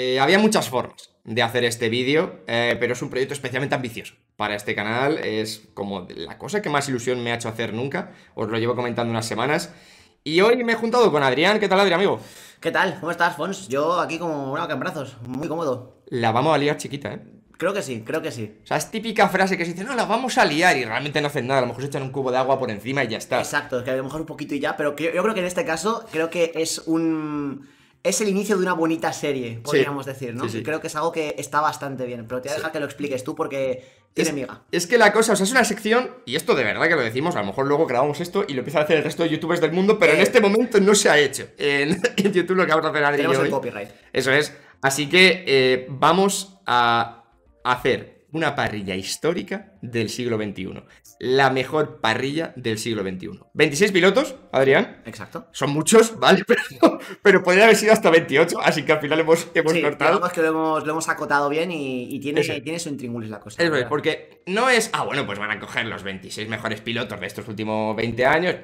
eh, había muchas formas de hacer este vídeo, eh, pero es un proyecto especialmente ambicioso para este canal. Es como la cosa que más ilusión me ha hecho hacer nunca. Os lo llevo comentando unas semanas. Y hoy me he juntado con Adrián. ¿Qué tal, Adrián, amigo? ¿Qué tal? ¿Cómo estás, Fons? Yo aquí como una en brazos, muy cómodo. La vamos a liar chiquita, ¿eh? Creo que sí, creo que sí. O sea, es típica frase que se dice, no, la vamos a liar y realmente no hacen nada. A lo mejor se echan un cubo de agua por encima y ya está. Exacto, es que a lo mejor un poquito y ya, pero yo, creo que en este caso, creo que es un es el inicio de una bonita serie, podríamos decir, ¿no? Sí, Creo que es algo que está bastante bien, pero te voy a dejar que lo expliques tú porque tiene miga. Es que la cosa, o sea, es una sección, y esto de verdad que lo decimos, a lo mejor luego grabamos esto y lo empieza a hacer el resto de youtubers del mundo, pero en eh. este momento no se ha hecho en, YouTube lo que vamos a hacer Tenemos el copyright. Eso es. Así que eh, vamos a hacer una parrilla histórica del siglo XXI. La mejor parrilla del siglo XXI. 26 pilotos, Adrián. Exacto. Son muchos, ¿vale? Pero, pero podría haber sido hasta 28, así que al final hemos, hemos sí, cortado. Que lo hemos, lo hemos acotado bien y, tiene, tiene, su intríngulis la cosa. Es verdad, porque no es, ah, bueno, pues van a coger los 26 mejores pilotos de estos últimos 20 años.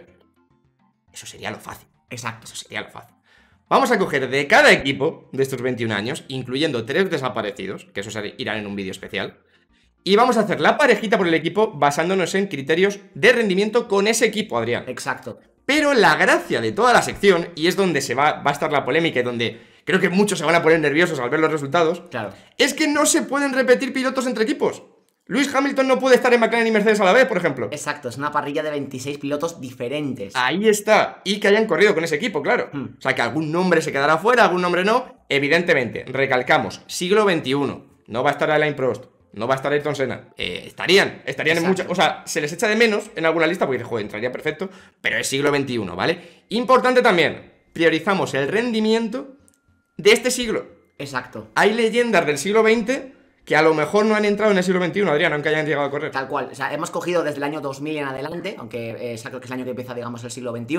Eso sería lo fácil. Exacto. Eso sería lo fácil. Vamos a coger de cada equipo de estos 21 años, incluyendo tres desaparecidos, que eso irán en un vídeo especial, y vamos a hacer la parejita por el equipo basándonos en criterios de rendimiento con ese equipo, Adrián. Exacto. Pero la gracia de toda la sección, y es donde se va, va a estar la polémica y donde creo que muchos se van a poner nerviosos al ver los resultados, claro. es que no se pueden repetir pilotos entre equipos. Luis Hamilton no puede estar en McLaren y Mercedes a la vez, por ejemplo. Exacto, es una parrilla de 26 pilotos diferentes. Ahí está. Y que hayan corrido con ese equipo, claro. Hmm. O sea, que algún nombre se quedará fuera, algún nombre no. Evidentemente, recalcamos, siglo XXI. No va a estar Alain Prost, no va a estar Ayrton Senna. Eh, estarían, estarían en muchas. O sea, se les echa de menos en alguna lista porque joder, entraría perfecto, pero es siglo XXI, ¿vale? Importante también, priorizamos el rendimiento de este siglo. Exacto. Hay leyendas del siglo XX que a lo mejor no han entrado en el siglo XXI, Adrián, aunque hayan llegado a correr. Tal cual. O sea, hemos cogido desde el año 2000 en adelante, aunque eh, creo que es el año que empieza, digamos, el siglo XXI,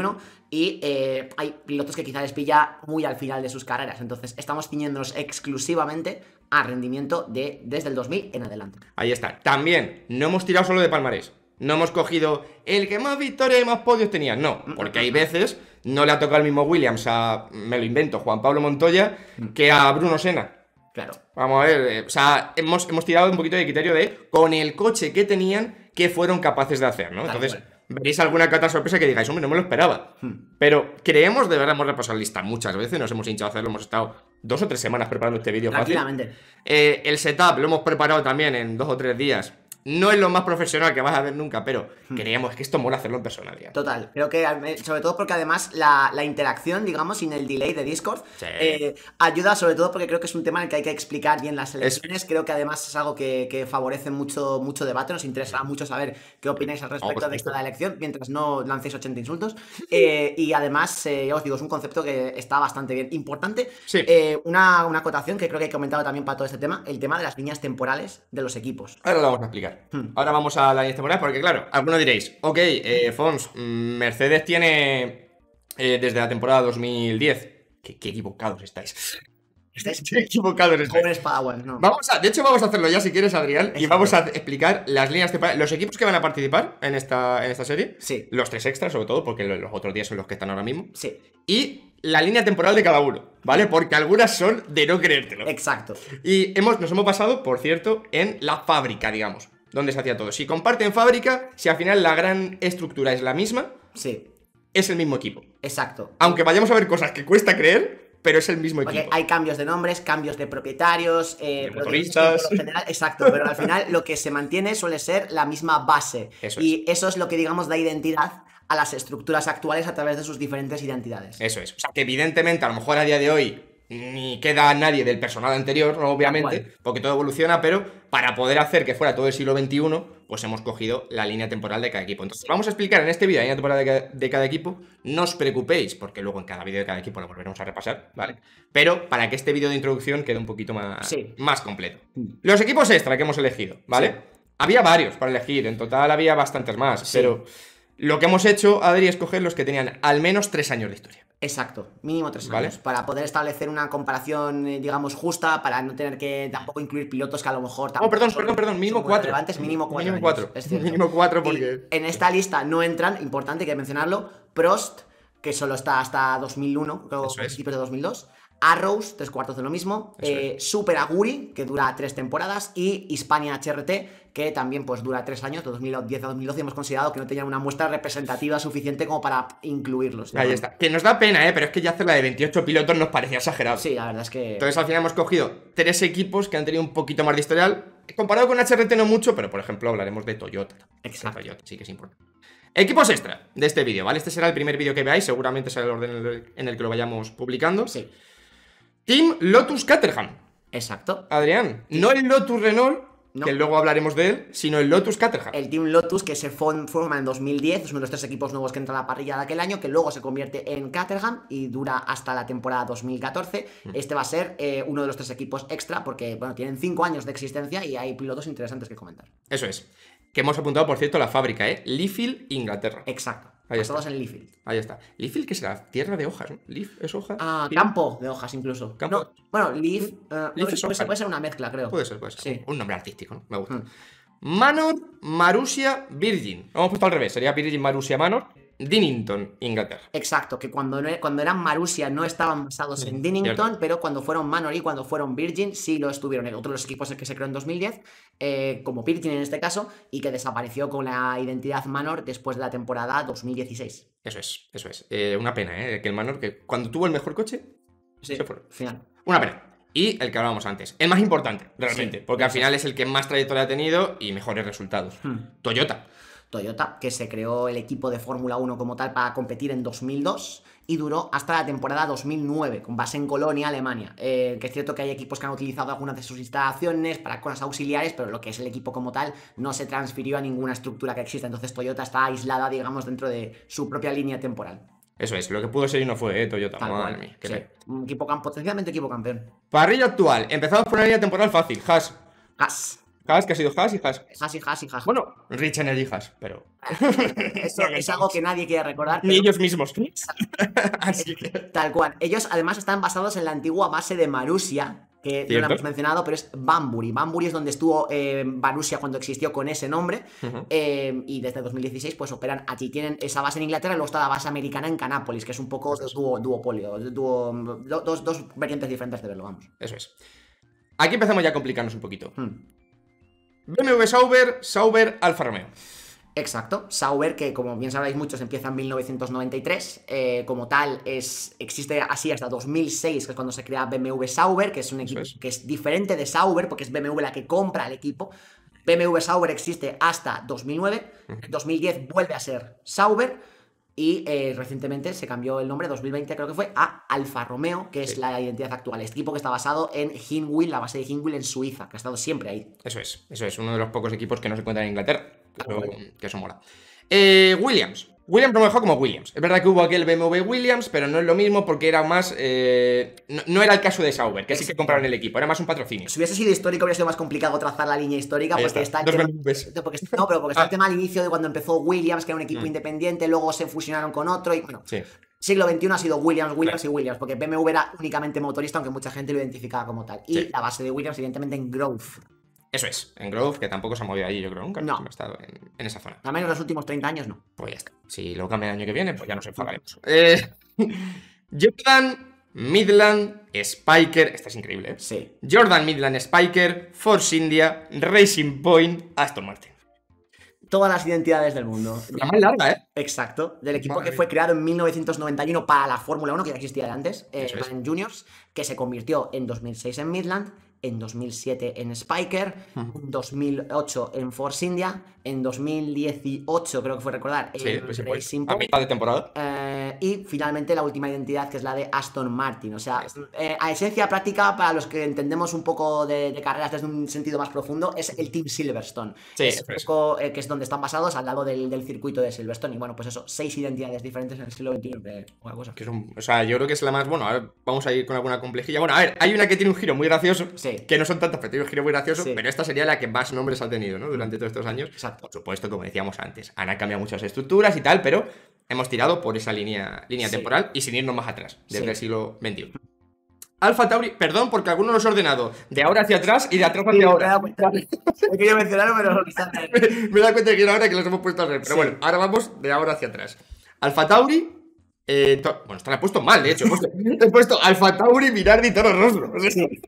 y eh, hay pilotos que quizá les pilla muy al final de sus carreras. Entonces, estamos ciñéndonos exclusivamente a rendimiento de desde el 2000 en adelante. Ahí está. También, no hemos tirado solo de palmarés. No hemos cogido el que más victorias y más podios tenía. No, porque hay veces no le ha tocado el mismo Williams a, me lo invento, Juan Pablo Montoya, mm. que a Bruno Sena. Claro. Vamos a ver, eh, o sea, hemos, hemos, tirado un poquito de criterio de con el coche que tenían, que fueron capaces de hacer, ¿no? Entonces, veréis alguna cata sorpresa que digáis, hombre, no me lo esperaba. Hmm. Pero creemos, de verdad, hemos repasado la lista muchas veces, nos hemos hinchado a hacerlo, hemos estado dos o tres semanas preparando este vídeo fácil. Eh, el setup lo hemos preparado también en dos o tres días. No es lo más profesional que vas a ver nunca, pero hmm. creemos que esto mola hacerlo en persona, Total, creo que sobre todo porque además la, interacción, digamos, sin el delay de Discord, eh, ayuda sobre todo porque creo que es un tema en el que hay que explicar bien las elecciones. Creo que además es algo que, favorece mucho, mucho debate. Nos interesa mucho saber qué opináis al respecto de esta elección, mientras no lancéis 80 insultos. Eh, y además, eh, os digo, es un concepto que está bastante bien. Importante, una, una acotación que creo que he comentado también para todo este tema, el tema de las líneas temporales de los equipos. Ahora lo vamos a explicar. Hmm. Ahora vamos a la línea temporal porque, claro, algunos diréis, ok, eh, Fons, Mercedes tiene eh, desde la temporada 2010. Qué, equivocados estáis. Estáis equivocados. Jóvenes Padawans, no. Vamos a, de hecho, vamos a hacerlo ya si quieres, Adrián, y vamos a explicar las líneas temporales. Los equipos que van a participar en esta, en esta serie. Sí. Los tres extras, sobre todo, porque los otros días son los que están ahora mismo. Sí. Y la línea temporal de cada uno, ¿vale? Porque algunas son de no creértelo. Exacto. Y hemos, nos hemos pasado, por cierto, en la fábrica, digamos donde se hacía todo. Si comparten fábrica, si al final la gran estructura es la misma, sí. es el mismo equipo. Exacto. Aunque vayamos a ver cosas que cuesta creer, pero es el mismo equipo. hay cambios de nombres, cambios de propietarios, eh, motoristas. exacto, pero al final lo que se mantiene suele ser la misma base. y eso es lo que, digamos, da identidad a las estructuras actuales a través de sus diferentes identidades. Eso es. O sea, que evidentemente, a lo mejor a día de hoy ni queda nadie del personal anterior, obviamente, porque todo evoluciona, pero para poder hacer que fuera todo el siglo XXI, pues hemos cogido la línea temporal de cada equipo. Entonces, vamos a explicar en este vídeo la línea temporal de cada, equipo. No os preocupéis, porque luego en cada vídeo de cada equipo lo volveremos a repasar, ¿vale? Pero para que este vídeo de introducción quede un poquito más, más completo. Los equipos extra que hemos elegido, ¿vale? Había varios para elegir, en total había bastantes más, pero lo que hemos hecho, Adri, es coger los que tenían al menos tres años de historia. Exacto, mínimo tres años. Para poder establecer una comparación, eh, digamos, justa, para no tener que tampoco incluir pilotos que a lo mejor. Oh, perdón, perdón, perdón, mínimo cuatro. mínimo cuatro. Mínimo cuatro. Mínimo cuatro porque. en esta lista no entran, importante que mencionarlo, Prost, que solo está hasta 2001, creo, principios de 2002. Arrows, tres cuartos de lo mismo, eh, Super Aguri, que dura tres temporadas, y Hispania HRT, que también pues dura tres años, de 2010 a 2012, hemos considerado que no tenían una muestra representativa suficiente como para incluirlos. Ahí está. Que nos da pena, ¿eh? Pero es que ya hacer la de 28 pilotos nos parecía exagerado. Sí, la verdad es que... Entonces al final hemos cogido tres equipos que han tenido un poquito más de historial, comparado con HRT no mucho, pero por ejemplo hablaremos de Toyota. Exacto. Toyota, sí que es importante. Equipos extra de este vídeo, ¿vale? Este será el primer vídeo que veáis, seguramente será el orden en el que lo vayamos publicando. Sí. Team Lotus Caterham. Exacto. Adrián, no el Lotus Renault, que luego hablaremos de él, sino el Lotus Caterham. El Team Lotus que se forma en 2010, es uno de los tres equipos nuevos que entra a la parrilla de aquel año, que luego se convierte en Caterham y dura hasta la temporada 2014. Mm. Este va a ser eh, uno de los tres equipos extra porque, bueno, tienen cinco años de existencia y hay pilotos interesantes que comentar. Eso es. Que hemos apuntado, por cierto, la fábrica, ¿eh? Leafield, Inglaterra. Exacto. Ahí está. En Leafield. Ahí está. Leafield, ¿qué será? Tierra de hojas, ¿no? Leaf es hoja. Ah, campo de hojas incluso. ¿Campo? bueno, Leaf. Uh, Leaf es hoja. Puede ser una mezcla, creo. Puede ser, puede ser. Sí. Un nombre artístico, ¿no? Me gusta. Hmm. Manor, Marusia, Virgin. Vamos puesto al revés. Sería Virgin, Marusia, Manor. Dinnington, Inglaterra. Exacto, que cuando, cuando eran Marusia no estaban basados en Dinnington, pero cuando fueron Manor y cuando fueron Virgin sí lo estuvieron. Otro de los equipos que se creó en 2010, eh, como Virgin en este caso, y que desapareció con la identidad Manor después de la temporada 2016. Eso es, eso es. Eh, una pena, ¿eh? Que el Manor, que cuando tuvo el mejor coche, sí, se fue. Final. Una pena. Y el que hablábamos antes. El más importante, realmente. porque al final es el que más trayectoria ha tenido y mejores resultados. Hmm. Toyota. Toyota, que se creó el equipo de Fórmula 1 como tal para competir en 2002 y duró hasta la temporada 2009, con base en Colonia, Alemania. Eh, que es cierto que hay equipos que han utilizado algunas de sus instalaciones para cosas auxiliares, pero lo que es el equipo como tal no se transfirió a ninguna estructura que exista. Entonces Toyota está aislada, digamos, dentro de su propia línea temporal. Eso es, lo que pudo ser y no fue, ¿eh? Toyota. Un equipo potencialmente equipo campeón. Parrilla actual. Empezamos por una línea temporal fácil. Haas. Haas. Haas, que ha sido Haas y Haas. Haas y Haas y Haas. Bueno, Rich Energy Haas, pero. Eso es algo que nadie quiere recordar. Ni ellos mismos. Así que... Tal cual. Ellos además están basados en la antigua base de Marusia, que no lo hemos mencionado, pero es Bamburi. Bamburi es donde estuvo eh, Marusia cuando existió con ese nombre. Eh, y desde 2016, pues operan allí. Tienen esa base en Inglaterra y luego está la base americana en Canápolis, que es un poco duo, duopolio. dos, dos, vertientes diferentes de verlo, vamos. Eso es. Aquí empezamos ya a complicarnos un poquito. Hmm. BMW Sauber, Sauber Alfa Romeo. Exacto, Sauber, que como bien sabéis muchos empieza en 1993, eh, como tal es, existe así hasta 2006, que es cuando se crea BMW Sauber, que es un equipo que es diferente de Sauber, porque es BMW la que compra el equipo. BMW Sauber existe hasta 2009, en 2010 vuelve a ser Sauber, y eh, recientemente se cambió el nombre, 2020 creo que fue, a Alfa Romeo, que es la identidad actual. Este equipo que está basado en Hinwil, la base de Hinwil en Suiza, que ha estado siempre ahí. Eso es, eso es, uno de los pocos equipos que no se encuentran en Inglaterra. que eso mola. Eh, Williams. Williams lo mejor como Williams. Es verdad que hubo aquel BMW Williams, pero no es lo mismo porque era más. Eh, no, era el caso de Sauber, que sí que compraron el equipo, era más un patrocinio. Si hubiese sido histórico, hubiera sido más complicado trazar la línea histórica, porque está, el tema, no, pero porque está el ah. tema al inicio de cuando empezó Williams, que era un equipo mm. independiente, luego se fusionaron con otro y bueno. Siglo XXI ha sido Williams, Williams y Williams, porque BMW era únicamente motorista, aunque mucha gente lo identificaba como tal. Y la base de Williams, evidentemente, en Growth. Eso es, en Grove, que tampoco se ha movido ahí, yo creo, nunca. No. ha estado en, esa zona. Al menos los últimos 30 años no. Pues ya está. Si lo cambia el año que viene, pues ya nos enfadaremos. Eh, Jordan, Midland, Spiker. Esta es increíble, ¿eh? Sí. Jordan, Midland, Spiker, Force India, Racing Point, Aston Martin. Todas las identidades del mundo. La más larga, ¿eh? Exacto. Del equipo que fue creado en 1991 para la Fórmula 1, que ya existía de antes, eh, en Juniors, que se convirtió en 2006 en Midland en 2007 en Spiker, en 2008 en Force India, en 2018 creo que fue recordar en pues Racing a mitad de temporada. Eh, y finalmente la última identidad que es la de Aston Martin. O sea, eh, a esencia práctica, para los que entendemos un poco de, carreras desde un sentido más profundo, es el Team Silverstone. Sí, es, poco, eh, que es donde están basados al lado del, circuito de Silverstone. Y bueno, pues eso, seis identidades diferentes en el siglo XXI. cosa. o sea, yo creo que es la más. Bueno, a ver, vamos a ir con alguna complejilla. Bueno, a ver, hay una que tiene un giro muy gracioso. Sí que no son tantos, pero tiene un giro muy gracioso, pero esta sería la que más nombres ha tenido, ¿no? Durante todos estos años. Exacto. Por supuesto, como decíamos antes, han cambiado muchas estructuras y tal, pero hemos tirado por esa línea, línea temporal y sin irnos más atrás, desde el siglo XXI. Alfa Tauri, perdón, porque algunos los he ordenado de ahora hacia atrás y de atrás hacia ahora. He querido mencionarlo, pero me he dado cuenta que era ahora que los hemos puesto al revés. Pero bueno, ahora vamos de ahora hacia atrás. Alfa Tauri, Eh, bueno, está la he puesto mal, de hecho. He puesto, he puesto Alfa Tauri, Minardi, Toro Rosso.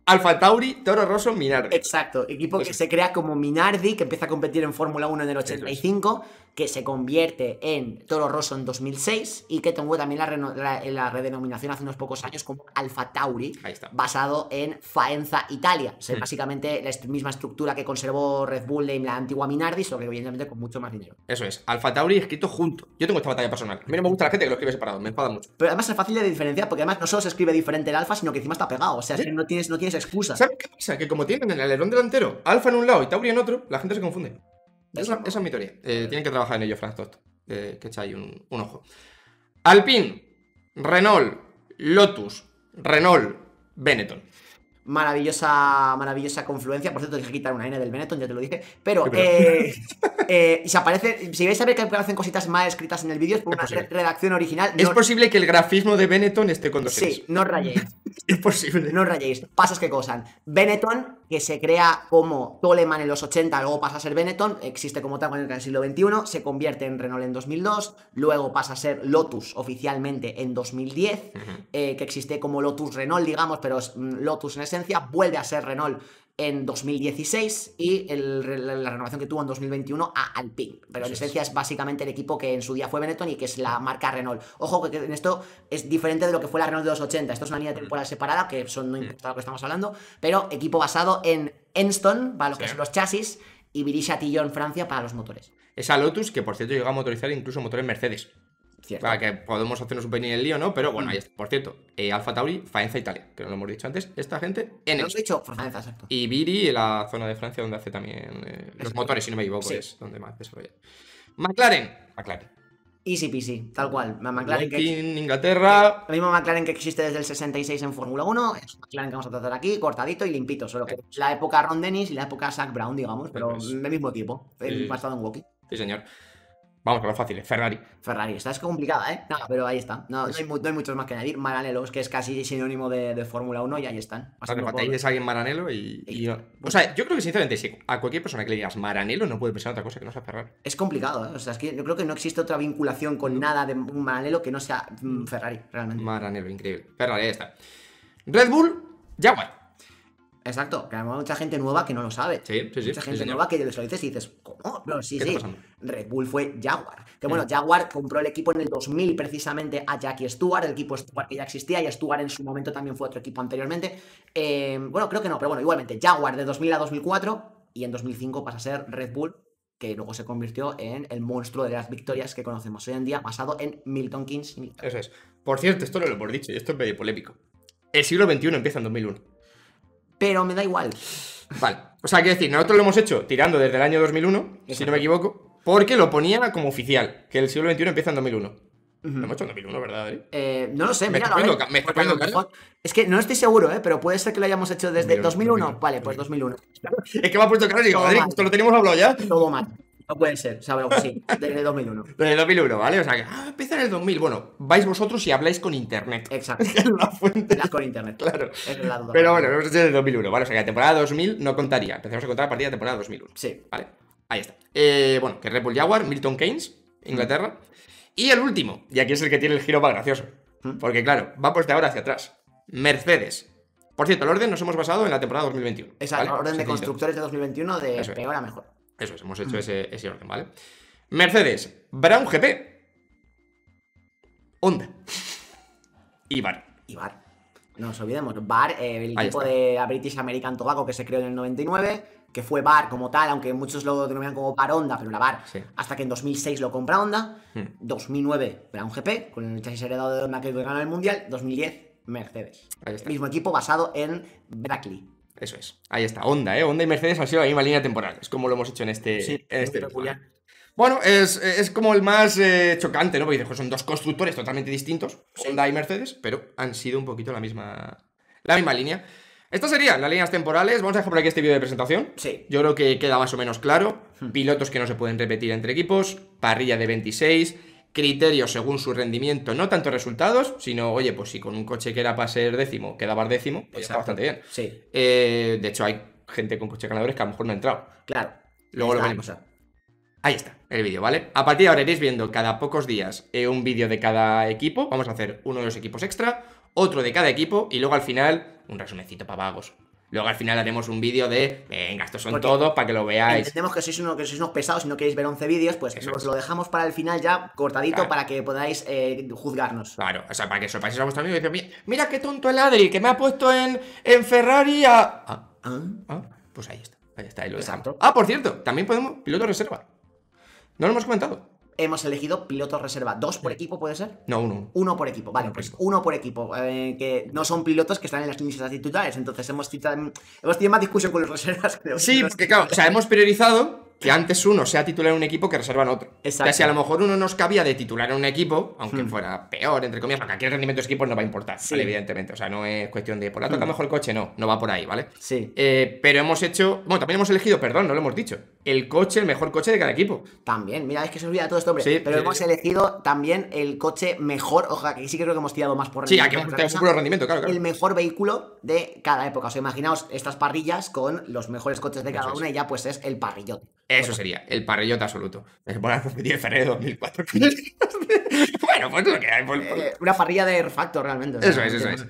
Alfa Tauri, Toro Rosso, Minardi. Exacto, equipo que se crea como Minardi, que empieza a competir en Fórmula 1 en el 85, que se convierte en Toro Rosso en 2006 y que tuvo también la, la, redenominación hace unos pocos años como Alfa Tauri, basado en Faenza, Italia. O sea, Básicamente la misma estructura que conservó Red Bull en la antigua Minardi, solo que evidentemente con mucho más dinero. Eso es, Alfa Tauri escrito junto. Yo tengo esta batalla personal. A mí no me gusta la gente que lo escribe separado me enfada mucho. Pero además es fácil de diferenciar, porque además no solo se escribe diferente el alfa, sino que encima está pegado. O sea, no tienes, no tienes excusa. ¿Sabes qué pasa? Que como tienen el alerón delantero alfa en un lado y Tauri en otro, la gente se confunde. Esa, es mi teoría. Eh, tienen que trabajar en ello, Franz Tost. que echa ahí un, un ojo. Alpine, Renault, Lotus, Renault, Benetton maravillosa, maravillosa confluencia. Por cierto, hay que quitar una N del Benetton, ya te lo dije. Pero, eh, eh, si aparece, si vais a ver que hacen cositas mal escritas en el vídeo, es por una redacción original. Es posible que el grafismo de Benetton esté con dos Sí, no rayéis. es posible. No rayéis. Pasas que cosan. Benetton, que se crea como Toleman en los 80, luego pasa a ser Benetton, existe como tal en el siglo XXI, se convierte en Renault en 2002, luego pasa a ser Lotus oficialmente en 2010, eh, que existe como Lotus Renault, digamos, pero es mm, Lotus en ese vuelve a ser Renault en 2016 y la, renovación que tuvo en 2021 a Alpine. Pero en esencia es básicamente el equipo que en su día fue Benetton y que es la marca Renault. Ojo que en esto es diferente de lo que fue la Renault de los 80. Esto es una línea temporal separada, que son, no importa lo que estamos hablando, pero equipo basado en Enston, para lo que son los chasis, y Virisha Tillon Francia para los motores. Esa Lotus, que por cierto llega a motorizar incluso motores Mercedes. Para que podemos hacernos un pequeño el lío, ¿no? Pero bueno, mm. ahí está. Por cierto, eh, Alfa Tauri, Faenza Italia, que no lo hemos dicho antes. Esta gente en. Hemos dicho, Faenza, exacto. Y Viri, la zona de Francia donde hace también eh, los motores, si no me equivoco, es donde más desarrolla. McLaren, McLaren. Easy peasy, tal cual. McLaren que... Inglaterra. El mismo McLaren que existe desde el 66 en Fórmula 1. Es McLaren que vamos a tratar aquí, cortadito y limpito. Solo que la época Ron Dennis y la época Zach Brown, digamos, pero del mismo tipo. El pasado en Walkie. Sí, señor. Vamos con lo fácil, Ferrari. Ferrari, esta es complicada, ¿eh? No, pero ahí está. No, hay, muchos más que añadir. Maranelos, que es casi sinónimo de, Fórmula 1, y ahí están. Te alguien Maranello y, O sea, yo creo que sinceramente, si a cualquier persona que le digas Maranello no puede pensar otra cosa que no sea Ferrari. Es complicado, ¿eh? O sea, es que yo creo que no existe otra vinculación con nada de un Maranello que no sea mm, Ferrari, realmente. Maranello, increíble. Ferrari, ahí está. Red Bull, Jaguar. Exacto, que hay mucha gente nueva que no lo sabe. Sí, sí, sí. Mucha gente nueva que les lo dices y dices, ¿cómo? No, sí, sí. Red Bull fue Jaguar. Que bueno, Jaguar compró el equipo en el 2000 precisamente a Jackie Stewart, el equipo Stewart que ya existía, y Stewart en su momento también fue otro equipo anteriormente. Eh, bueno, creo que no, pero bueno, igualmente, Jaguar de 2000 a 2004 y en 2005 pasa a ser Red Bull, que luego se convirtió en el monstruo de las victorias que conocemos hoy en día, basado en Milton Keynes. Eso es. Por cierto, esto no lo hemos dicho y esto es medio polémico. El siglo XXI empieza en 2001 pero me da igual. Vale. O sea, quiero decir, nosotros lo hemos hecho tirando desde el año 2001, si no me equivoco, porque lo ponía como oficial, que el siglo XXI empieza en 2001. Lo hemos hecho en 2001, ¿verdad, Eh, no lo sé, me mira, está me está Es que no estoy seguro, ¿eh? Pero puede ser que lo hayamos hecho desde 2001. Vale, pues 2001. es que me ha puesto claro y digo, Madrid, esto lo teníamos hablado ya. Todo mal. No puede ser, ¿sabes? Sí, desde 2001. Desde 2001, ¿vale? O sea que, ah, empieza en el 2000. Bueno, vais vosotros y habláis con internet. Exacto. la fuente. con internet. Claro. Es la duda. Pero bueno, hemos hecho desde 2001, ¿vale? O sea que la temporada 2000 no contaría. Empezamos a contar a partir de la temporada 2001. Sí. Vale. Ahí está. Eh, bueno, que Red Bull Jaguar, Milton Keynes, Inglaterra. Y el último, y aquí es el que tiene el giro más gracioso. Mm. Porque claro, va por de ahora hacia atrás. Mercedes. Por cierto, el orden nos hemos basado en la temporada 2021. Exacto, el orden de constructores de 2021 de peor a mejor. Eso es, hemos hecho mm. ese, orden, ¿vale? Mercedes, Brown GP, Honda y Bar. Y Bar. No nos olvidemos, Bar, eh, el equipo de British American Tobacco que se creó en el 99, que fue Bar como tal, aunque muchos lo denominan como Bar Honda, pero la Bar, hasta que en 2006 lo compra Honda, 2009 hmm. Brown GP, con el chasis heredado de Honda que ganó el Mundial, 2010 Mercedes. El mismo equipo basado en Brackley. Eso es. Ahí está. Honda, ¿eh? Honda y Mercedes han sido la misma línea temporal. Es como lo hemos hecho en este. Sí, en este Bueno, es, como el más eh, chocante, ¿no? Porque son dos constructores totalmente distintos, Honda y Mercedes, pero han sido un poquito la misma, la misma línea. Estas serían las líneas temporales. Vamos a dejar por aquí este vídeo de presentación. Sí. Yo creo que queda más o menos claro. Hmm. Pilotos que no se pueden repetir entre equipos. Parrilla de 26 criterios según su rendimiento, no tanto resultados, sino, oye, pues si con un coche que era para ser décimo quedaba décimo, pues está bastante bien. Sí. Eh, de hecho, hay gente con coches ganadores que a lo mejor no ha entrado. Claro. Luego lo veremos. Ahí está, el vídeo, ¿vale? A partir de ahora iréis viendo cada pocos días eh, un vídeo de cada equipo. Vamos a hacer uno de los equipos extra, otro de cada equipo y luego al final un resumencito para vagos. Luego al final haremos un vídeo de, venga, estos son todos para que lo veáis. Entendemos que sois, uno, que sois unos pesados y no queréis ver 11 vídeos, pues os lo dejamos para el final ya cortadito para que podáis eh, juzgarnos. Claro, o sea, para que sorprendáis a vuestro amigo y mira, qué tonto el Adri, que me ha puesto en, en Ferrari a... Ah, ¿Ah? ¿Ah? pues ahí está, ahí está, ahí lo Exacto. Ah, por cierto, también podemos piloto reserva. No lo hemos comentado hemos elegido pilotos reserva. ¿Dos por equipo puede ser? No, uno. Uno por equipo, vale, pues uno por equipo. Eh, que no son pilotos que están en las líneas titulares. Entonces hemos, hemos tenido más discusión con los reservas, creo. Sí, porque claro, o sea, hemos priorizado que antes uno sea titular en un equipo que reserva en otro. Exacto. O sea, si a lo mejor uno nos cabía de titular en un equipo, aunque hmm. fuera peor, entre comillas, porque aquí el rendimiento de equipos no va a importar, evidentemente. O sea, no es cuestión de por la toca hmm. mejor el coche, no, no va por ahí, ¿vale? Sí. Eh, pero hemos hecho, bueno, también hemos elegido, perdón, no lo hemos dicho, el coche, el mejor coche de cada equipo. También, mira, es que se olvida todo esto, hombre. Sí, pero hemos elegido también el coche mejor, ojalá, que sí creo que hemos tirado más por rendimiento. Sí, aquí hemos tirado por rendimiento, claro, claro. El mejor vehículo de cada época. O sea, imaginaos estas parrillas con los mejores coches de cada una y ya pues es el parrillote. Eso sería, el parrillote absoluto. Se pone a competir en Ferrari 2004. bueno, pues lo que hay. Pues, pues. Eh, una parrilla de refactor realmente. Eso es, eso es.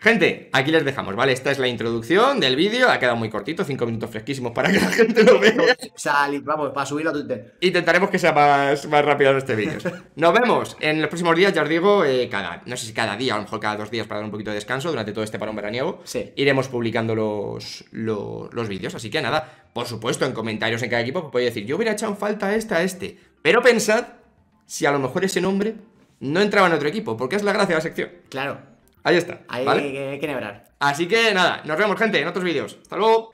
Gente, aquí les dejamos, ¿vale? Esta es la introducción del vídeo, ha quedado muy cortito, cinco minutos fresquísimos para que la gente lo vea. Sal, vamos, para subirlo a Twitter. Intentaremos que sea más, más rápido este vídeo. Nos vemos en los próximos días, ya os digo, eh, cada, no sé si cada día, a lo mejor cada dos días para dar un poquito de descanso durante todo este parón veraniego. Sí. Iremos publicando los, los, vídeos, así que nada, por supuesto, en comentarios en cada equipo podéis decir, yo hubiera echado en falta esta a este, pero pensad si a lo mejor ese nombre no entraba en otro equipo, porque es la gracia de la sección. Claro. Ahí está. Ahí hay que nebrar. Así que nada, nos vemos, gente, en otros vídeos. Hasta luego.